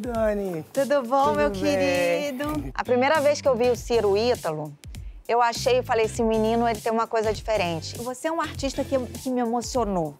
Dani. Tudo bom, Tudo meu bem. querido? A primeira vez que eu vi o Ciro Ítalo, eu achei e falei, esse menino, ele tem uma coisa diferente. Você é um artista que, que me emocionou.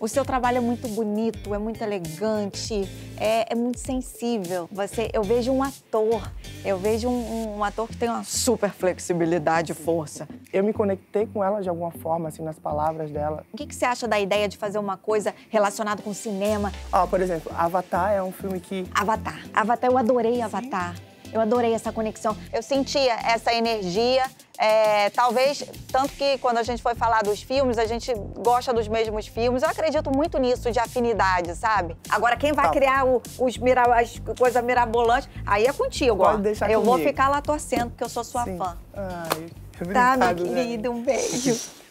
O seu trabalho é muito bonito, é muito elegante, é, é muito sensível. Você, eu vejo um ator, eu vejo um, um ator que tem uma super flexibilidade e força. Eu me conectei com ela de alguma forma, assim, nas palavras dela. O que, que você acha da ideia de fazer uma coisa relacionada com cinema? Ó, por exemplo, Avatar é um filme que Avatar. Avatar, eu adorei Avatar. Eu adorei essa conexão. Eu sentia essa energia. É, talvez, tanto que quando a gente foi falar dos filmes, a gente gosta dos mesmos filmes. Eu acredito muito nisso, de afinidade, sabe? Agora, quem vai Tá. criar o- os mira, as coisas mirabolantes, aí é contigo, ó. Pode deixar Eu vou comigo. ficar lá torcendo, porque eu sou sua Sim. fã. Ai, Tá, meu Dani. querido? Um beijo.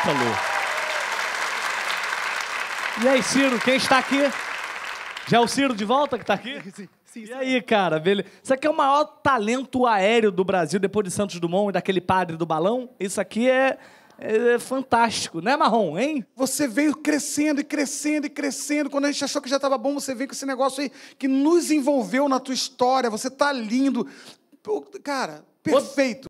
Ítalo. E aí, Ciro, quem está aqui? Já é o Ciro de volta que está aqui? Sim, sim, E aí, cara, beleza? Isso aqui é o maior talento aéreo do Brasil, depois de Santos Dumont e daquele padre do balão. Isso aqui é, é fantástico, né, Marrom, hein? Você veio crescendo e crescendo e crescendo. Quando a gente achou que já estava bom, você veio com esse negócio aí que nos envolveu na tua história. Você tá lindo. Cara, perfeito.